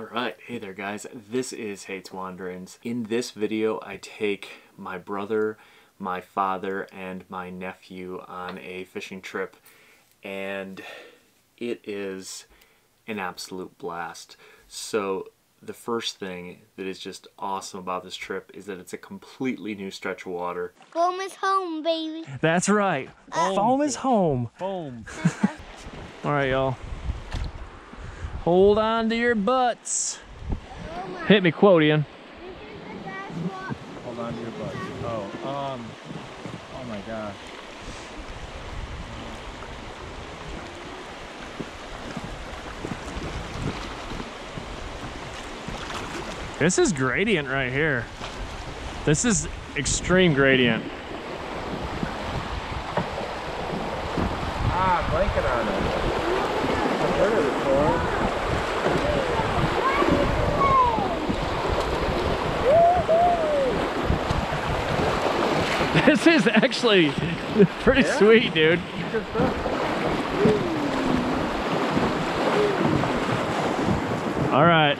Alright, hey there guys, this is Haight's Wanderings. In this video I take my brother, my father, and my nephew on a fishing trip and it is an absolute blast. So the first thing that is just awesome about this trip is that it's a completely new stretch of water. Foam is home, baby. That's right. Uh, Foam is home. Boom. Uh-huh. All right, y'all. Hold on to your butts. Hit me, quote, Ian. Hold on to your butt. Oh, um, oh my gosh. This is gradient right here. This is extreme gradient. Ah, blanket on it. I've heard it before. This is actually pretty Yeah? sweet, dude. All right.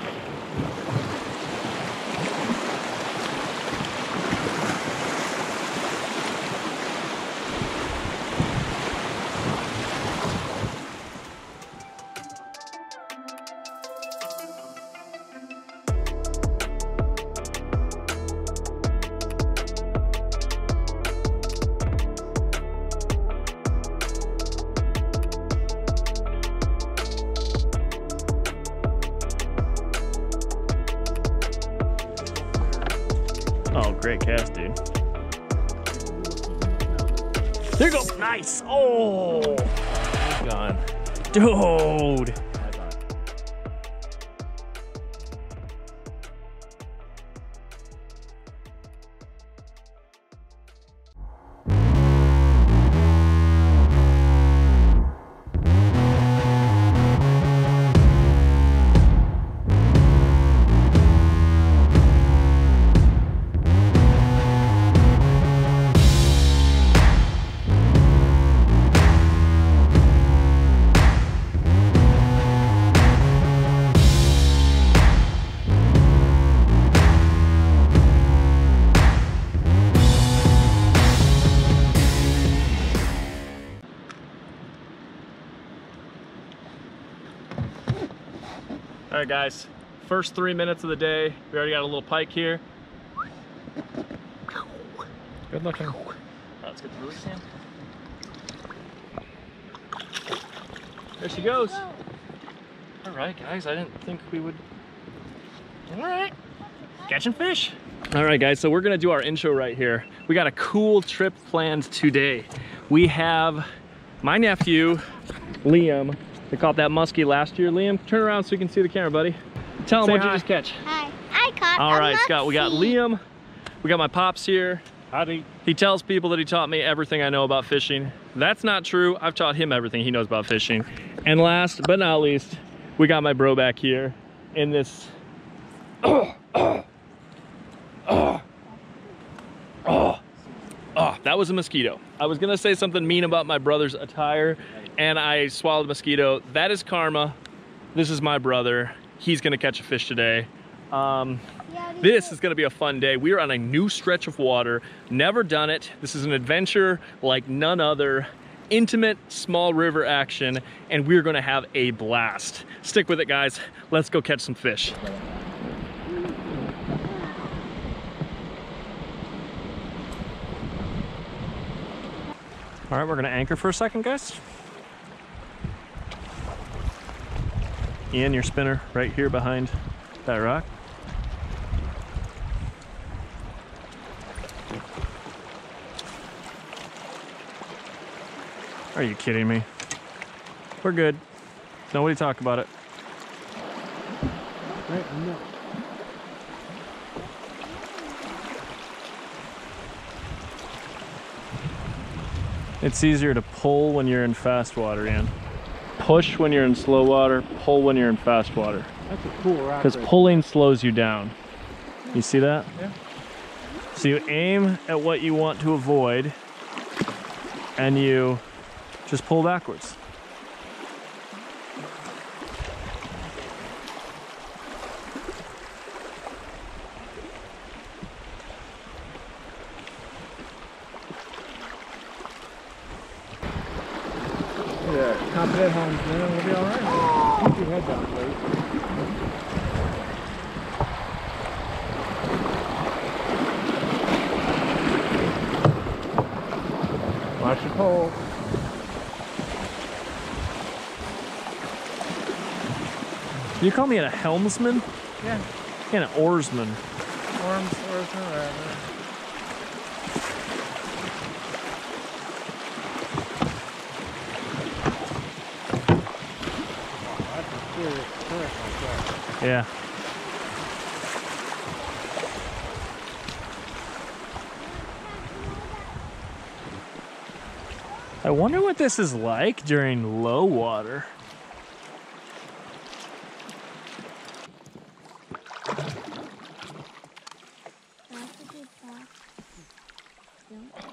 Dude. All right, guys. First three minutes of the day. We already got a little pike here. Good looking. Oh, let's get the release in. There she goes. All right, guys. I didn't think we would. All right. Catching fish. All right, guys. So we're gonna do our intro right here. We got a cool trip planned today. We have my nephew, Liam. They caught that muskie last year. Liam, turn around so you can see the camera, buddy. Tell them what hi. you just catch. Hi. I caught All a right, Scott. We got. Liam. We got my pops here. Howdy. He tells people that he taught me everything I know about fishing. That's not true. I've taught him everything he knows about fishing. And last but not least, we got my bro back here in this. Oh, oh, oh, oh, oh, that was a mosquito. I was gonna say something mean about my brother's attire, and I swallowed a mosquito. That is karma. This is my brother. He's gonna catch a fish today. Um, this is gonna be a fun day. We are on a new stretch of water, never done it. This is an adventure like none other. Intimate, small river action, and we're gonna have a blast. Stick with it, guys. Let's go catch some fish. All right, we're gonna anchor for a second, guys. Ian, your spinner right here behind that rock. Are you kidding me? We're good. Nobody talk about it. It's easier to pull when you're in fast water, Ian. Push when you're in slow water, pull when you're in fast water. That's a cool rock. Because right pulling slows you down. You see that? Yeah. So you aim at what you want to avoid and you just pull backwards. times, man. We'll be all right. Keep your head down, please. Watch your pole. You call me a helmsman Yeah. and an oarsman. Worms, worms, whatever. That's a serious surf like that. Yeah. I wonder what this is like during low water.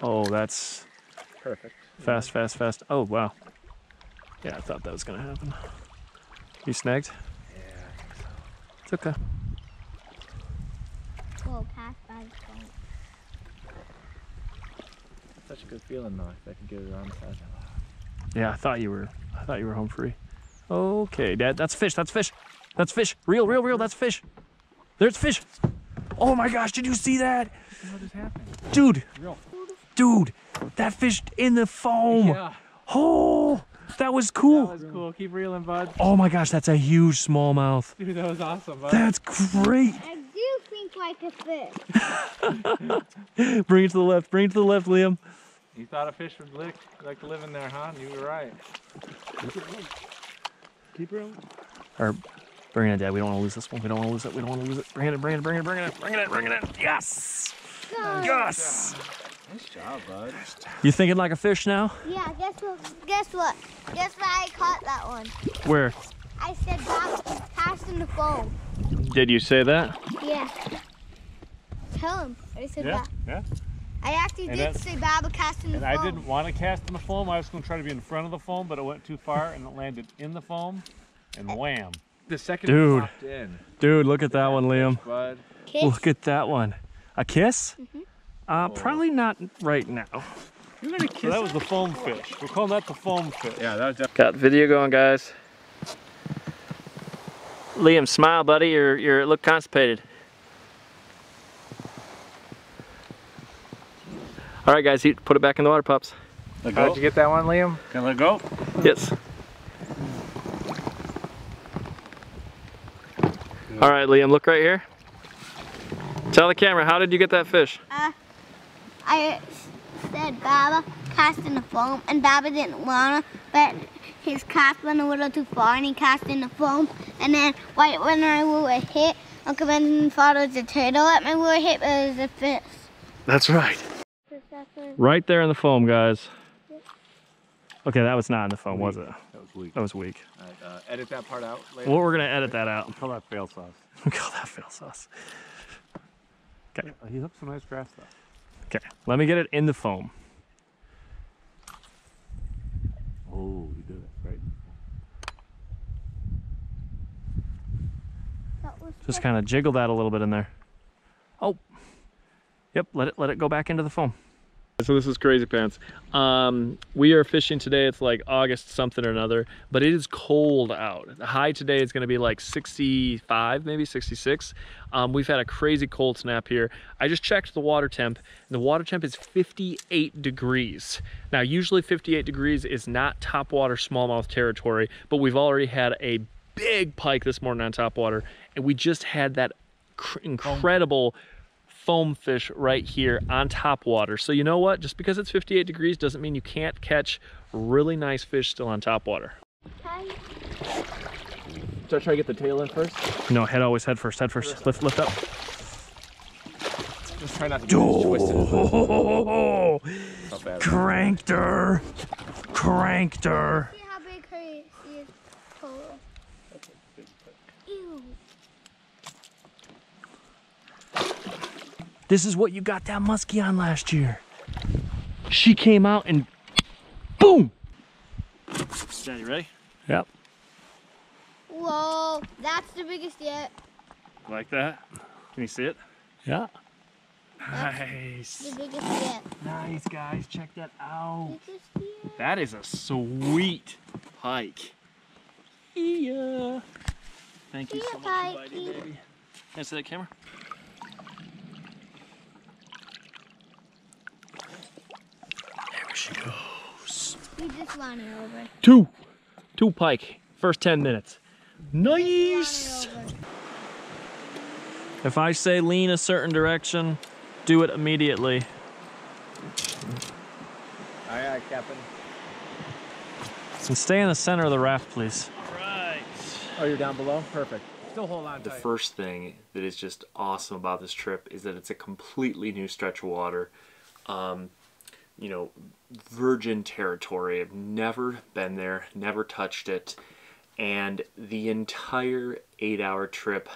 Oh, that's Perfect. fast, fast, fast. Oh, wow. Yeah, I thought that was going to happen. You snagged? Yeah. It's okay. Whoa, pass by the phone. Such a good feeling though. If I can get it on the side. Yeah, I thought you were. I thought you were home free. Okay, Dad. That's fish. That's fish. That's fish. Real, real, real. That's fish. There's fish. Oh my gosh! Did you see that, What just happened? dude? Real. Dude, that fish in the foam. Yeah. Oh, that was cool. That was cool. Keep reeling, bud. Oh my gosh, that's a huge smallmouth. Dude, that was awesome, bud. That's great. I do think like a fish. Bring it to the left. Bring it to the left, Liam. You thought a fish would lick, like to live in there, huh? You were right. Keep reeling. Or bring it in, Dad. We don't want to lose this one. We don't want to lose it. We don't want to lose it. Bring it in. Bring it. in, Bring it. in, Bring it. in, Bring it. in, Bring it. in. Yes. Go. Yes. Nice job, bud. You thinking like a fish now? Yeah, guess what? Guess what? Guess where I caught that one? Where? I said Bob cast in the foam. Did you say that? Yeah. Tell him. I said Yeah, that. yeah. I actually And did say Baba cast in the And foam. I didn't want to cast in the foam. I was going to try to be in front of the foam, but it went too far and it landed in the foam, and wham! The second Dude. popped in, Dude, look at that one, Liam. Kiss? Look at that one. A kiss? Uh, probably not right now. You're gonna kiss. So that was the foam fish. We're calling that the foam fish. Yeah, that was definitely. Got video going, guys. Liam, smile, buddy. You're you're look constipated. All right, guys, eat, put it back in the water, pups. Let How'd you get that one, Liam? Can I let go? Yes. All right, Liam, look right here. Tell the camera, how did you get that fish? Uh, I said Baba cast in the foam, and Baba didn't wanna, but his cast went a little too far, and he cast in the foam. And then, right when I lure hit, Uncle Ben thought it was a turtle at my lure hit, but it was a fish. That's right. Right there in the foam, guys. Okay, that was not in the foam, was it? That was weak. That was weak. Uh, edit that part out later. Well, we're gonna edit that out. Call that fail sauce. We call that fail sauce. Okay, He's up some nice grass though. okay. Let me get it in the foam. Oh, you did it right. That was Just kind of jiggle that a little bit in there. Oh, yep. Let it let it go back into the foam. So this is Crazy Pants. Um, we are fishing today. It's like August something or another, but it is cold out. The high today is going to be like 65, maybe 66. Um, we've had a crazy cold snap here. I just checked the water temp, and the water temp is 58 degrees. Now, usually 58 degrees is not topwater smallmouth territory, but we've already had a big pike this morning on topwater, and we just had that cr- incredible foam fish right here on top water. So you know what? Just because it's 58 degrees doesn't mean you can't catch really nice fish still on top water. Should I try to get the tail in first? No, head always head first, head first. Lift, lift up. Just try not to get it twisted. Oh, Not bad. cranked her, cranked her. See her is total. Ew. This is what you got that muskie on last year. She came out and boom. Yeah, you ready? Yep. Whoa, that's the biggest yet. Like that? Can you see it? Yeah. Nice. The biggest yet. Nice, guys. Check that out. Biggest yet. That is a sweet pike. See ya. Thank you See so much for biting, Pikey. baby. Can I see that camera? She goes. We just run it over. Two. Two pike. First 10 minutes. Nice. If I say lean a certain direction, do it immediately. Aye, aye, Captain. And stay in the center of the raft, please. Right. Oh, you're down below? Perfect. Still hold on The first thing that is just awesome about this trip is that it's a completely new stretch of water. Um, you know, virgin territory. I've never been there, never touched it. And the entire eight hour trip,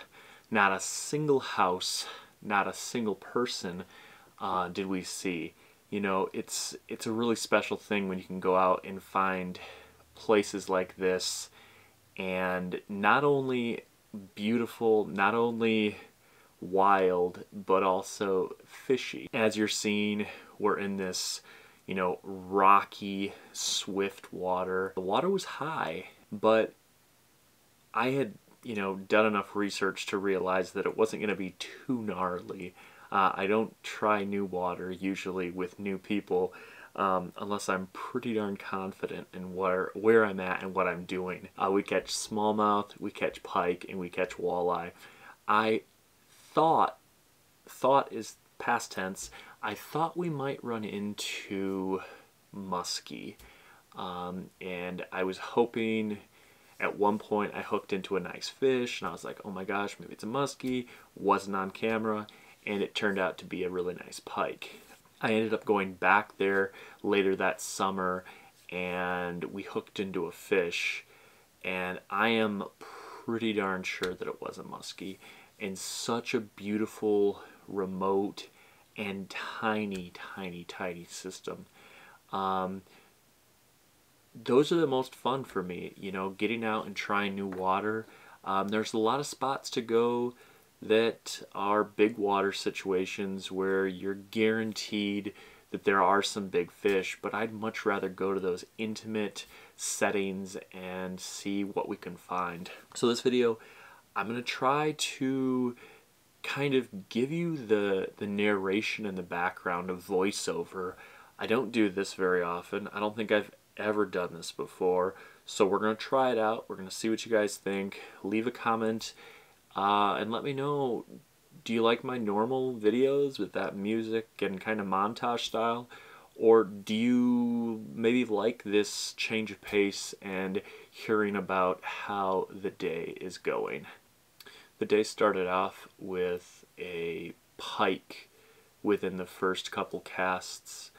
not a single house, not a single person uh, did we see. You know, it's it's a really special thing when you can go out and find places like this and not only beautiful, not only wild, but also fishy. As you're seeing, we're in this, you know, rocky, swift water. The water was high, but I had, you know, done enough research to realize that it wasn't going to be too gnarly. Uh, I don't try new water usually with new people um, unless I'm pretty darn confident in where where I'm at and what I'm doing. Uh, we catch smallmouth, we catch pike, and we catch walleye. I thought thought is past tense. I thought we might run into muskie, um, and I was hoping. At one point, I hooked into a nice fish, and I was like, "Oh my gosh, maybe it's a muskie." Wasn't on camera, and it turned out to be a really nice pike. I ended up going back there later that summer and we hooked into a fish and I am pretty darn sure that it was a muskie in such a beautiful remote and tiny tiny tiny system um, those are the most fun for me you know getting out and trying new water um, there's a lot of spots to go that are big water situations where you're guaranteed that there are some big fish, but I'd much rather go to those intimate settings and see what we can find. So this video, I'm going to try to kind of give you the, the narration and the background of voiceover. I don't do this very often. I don't think I've ever done this before. So we're going to try it out. We're going to see what you guys think. Leave a comment uh, and let me know, do you like my normal videos with that music and kind of montage style? Or do you maybe like this change of pace and hearing about how the day is going? The day started off with a pike within the first couple casts.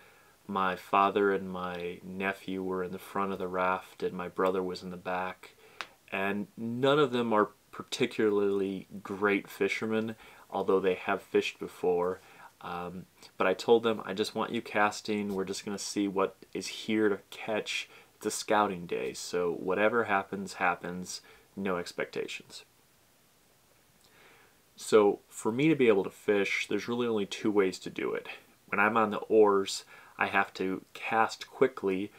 My father and my nephew were in the front of the raft and my brother was in the back. And none of them are particularly great fishermen, although they have fished before. Um, but I told them, I just want you casting. We're just going to see what is here to catch. It's a scouting day, so whatever happens, happens. No expectations. So for me to be able to fish, there's really only two ways to do it. When I'm on the oars, I have to cast quickly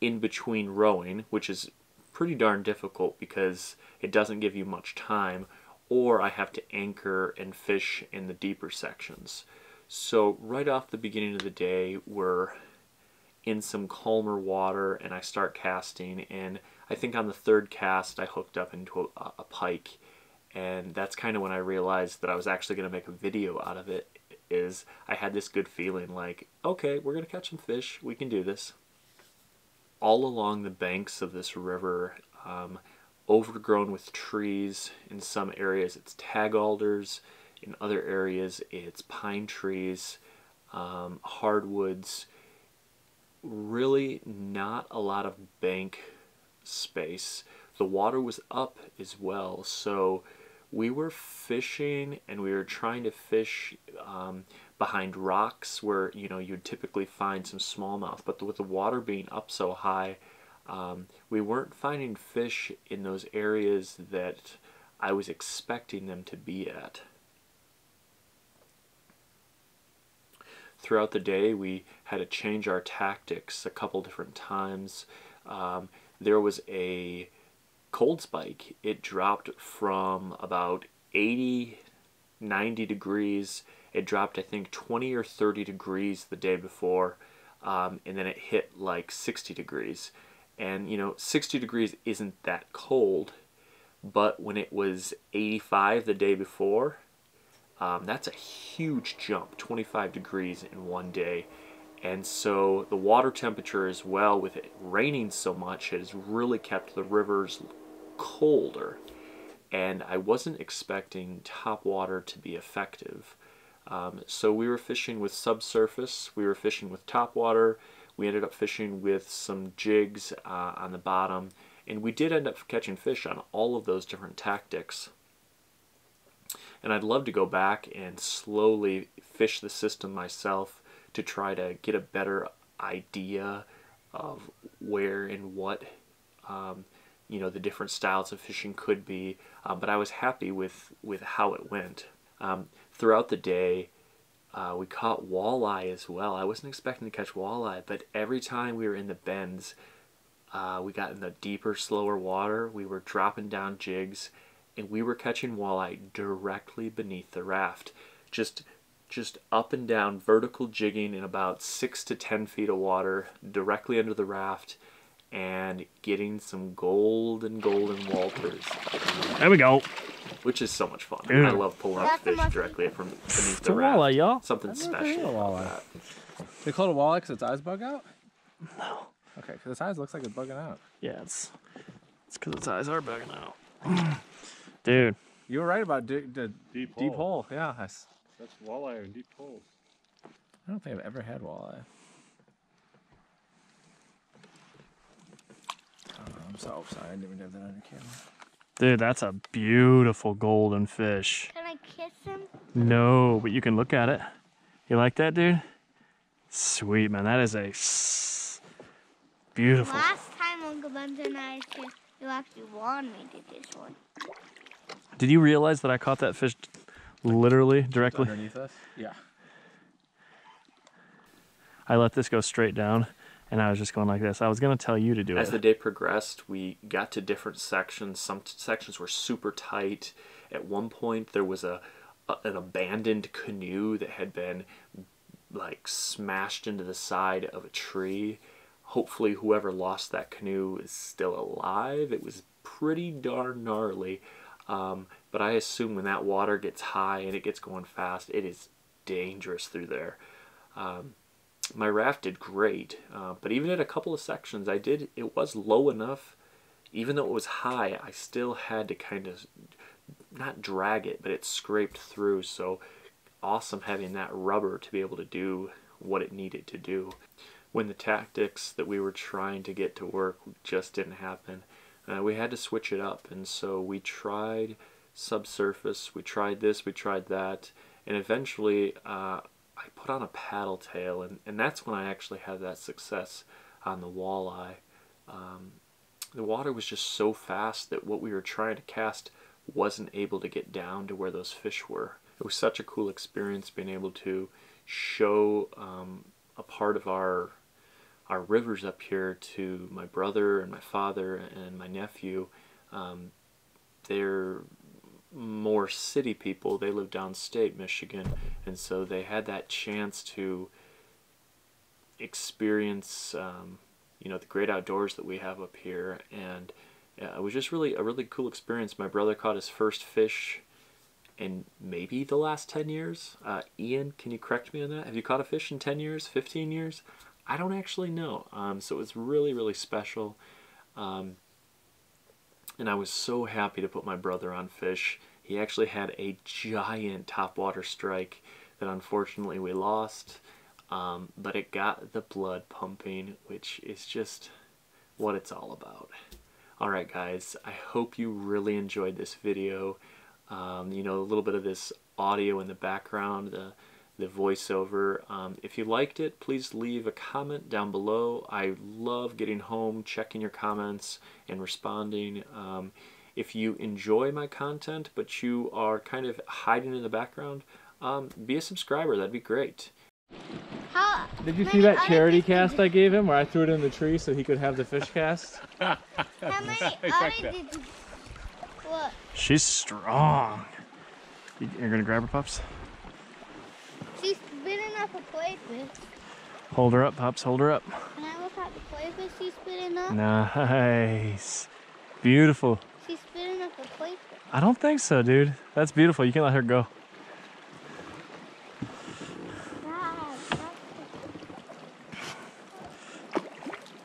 in between rowing, which is pretty darn difficult because it doesn't give you much time, or I have to anchor and fish in the deeper sections. So right off the beginning of the day, we're in some calmer water and I start casting and I think on the third cast I hooked up into a, a pike and that's kind of when I realized that I was actually going to make a video out of it is I had this good feeling like okay we're going to catch some fish we can do this all along the banks of this river, um, overgrown with trees. In some areas, it's tag alders. In other areas, it's pine trees, um, hardwoods. Really, not a lot of bank space. The water was up as well, so we were fishing and we were trying to fish um, behind rocks where you know you'd typically find some smallmouth but with the water being up so high um, we weren't finding fish in those areas that I was expecting them to be at. Throughout the day we had to change our tactics a couple different times. Um, there was a cold spike. It dropped from about 80, 90 degrees. It dropped, I think, 20 or 30 degrees the day before, um, and then it hit like 60 degrees. And you know, 60 degrees isn't that cold, but when it was 85 the day before, um, that's a huge jump, 25 degrees in one day. And so the water temperature as well, with it raining so much, has really kept the rivers colder. And I wasn't expecting top water to be effective. Um, so we were fishing with subsurface, we were fishing with top water, we ended up fishing with some jigs uh, on the bottom, and we did end up catching fish on all of those different tactics. And I'd love to go back and slowly fish the system myself to try to get a better idea of where and what um, you know the different styles of fishing could be. Um, but I was happy with with how it went. Um, throughout the day, uh, we caught walleye as well. I wasn't expecting to catch walleye, but every time we were in the bends, uh, we got in the deeper, slower water. We were dropping down jigs and we were catching walleye directly beneath the raft. Just just up and down vertical jigging in about six to ten feet of water directly under the raft and getting some golden golden walters There we go. which is so much fun Yeah. i love pulling up fish directly from beneath It's the a raft walleye, y'all. something I've never seen special a about walleye. that. They call it a walleye because its eyes bug out? No. Okay, because its eyes looks like it's bugging out. Yeah, it's it's because its eyes are bugging out. Dude, You were right about di- the Deep deep hole. hole. Yeah, I, s- That's walleye in deep holes. I don't think I've ever had walleye. I'm so sorry. I didn't even have that on camera. dude, that's a beautiful golden fish. Can I kiss him? No, but you can look at it. You like that, dude? Sweet, man. That is a beautiful. Last time Uncle Benson and I kissed, you actually won me to this one. Did you realize that I caught that fish literally directly? Underneath us? Yeah. I let this go straight down and I was just going like this. I was going to tell you to do As it. As the day progressed, we got to different sections. Some t- sections were super tight. At one point, there was a, a an abandoned canoe that had been like smashed into the side of a tree. Hopefully, whoever lost that canoe is still alive. It was pretty darn gnarly. Um, but I assume when that water gets high and it gets going fast, it is dangerous through there my raft did great, uh, but even at a couple of sections, I did. It was low enough, even though it was high. I still had to kind of not drag it, but it scraped through. So awesome having that rubber to be able to do what it needed to do. When the tactics that we were trying to get to work just didn't happen, uh, we had to switch it up, and so we tried subsurface. We tried this. We tried that, and eventually. Uh, I put on a paddle tail, and, and that's when I actually had that success on the walleye. Um, the water was just so fast that what we were trying to cast wasn't able to get down to where those fish were. It was such a cool experience being able to show um, a part of our our rivers up here to my brother and my father and my nephew. Um, they're more city people. They live downstate Michigan, and so they had that chance to experience, um, you know, the great outdoors that we have up here. And uh, it was just really a really cool experience. My brother caught his first fish in maybe the last 10 years. Uh, Ian, can you correct me on that? Have you caught a fish in 10 years, 15 years? I don't actually know. Um, so it was really, really special. Um, and I was so happy to put my brother on fish. He actually had a giant topwater strike that unfortunately we lost, um, but it got the blood pumping, which is just what it's all about. Alright guys, I hope you really enjoyed this video. Um, you know, a little bit of this audio in the background, the, the voiceover. Um, if you liked it, please leave a comment down below. I love getting home, checking your comments, and responding. Um, if you enjoy my content, but you are kind of hiding in the background, um, be a subscriber. That'd be great. How Did you see that charity cast I gave him where I threw it in the tree so he could have the fish cast? How many other did you? What? She's strong. You- You're gonna grab her, pups? She's spitting up a playfish. Hold her up, Pops. Hold her up. Can I look at the playfish she's spitting up? Nice. Beautiful. She's spitting up a playfish. I don't think so, dude. That's beautiful. You can let her go.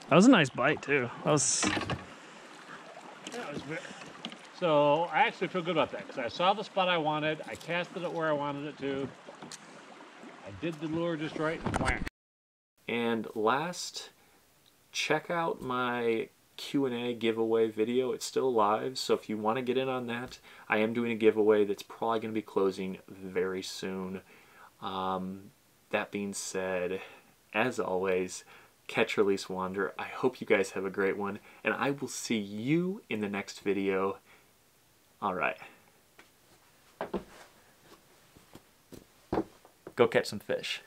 That was a nice bite too. That was. That was ve- So I actually feel good about that because I saw the spot I wanted. I casted it where I wanted it to. I did the lure just right and wham. And last, check out my Q&A giveaway video. It's still live, so if you want to get in on that, I am doing a giveaway that's probably going to be closing very soon. Um, that being said, as always, catch, release, wander. I hope you guys have a great one, and I will see you in the next video. All right. Go catch some fish.